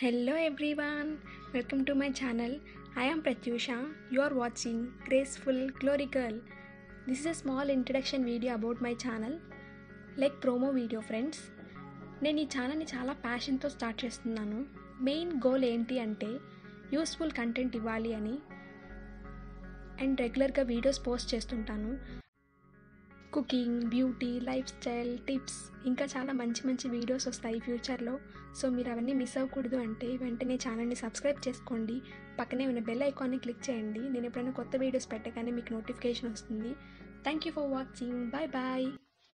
Hello everyone welcome to my channel I I'm Pratyusha you are watching graceful glorical this is a small introduction video about my channel like promo video friends నేను ఈ ఛానల్ని చాలా ప్యాషన్తో start చేస్తున్నాను. Main goal ఏంటి అంటే useful content ఇవ్వాలి అని. అండ్ రెగ్యులర్గా వీడియోస్ పోస్ట్ చేస్తుంటాను. Cooking beauty lifestyle tips. ఇంకా చాలా మంచి మంచి వీడియోస్ వస్తాయి ఫ్యూచర్లో. సో మీరు అవన్నీ మిస్ అవ్వకూడదు అంటే వెంటనే ఛానల్ని సబ్స్క్రైబ్ చేసుకోండి. పక్కనే ఉన్న బెల్ ఐకాన్ని క్లిక్ చేయండి. నేను ఎప్పుడైనా కొత్త వీడియోస్ పెట్టగానే మీకు నోటిఫికేషన్ వస్తుంది. Thank you for watching. Bye bye.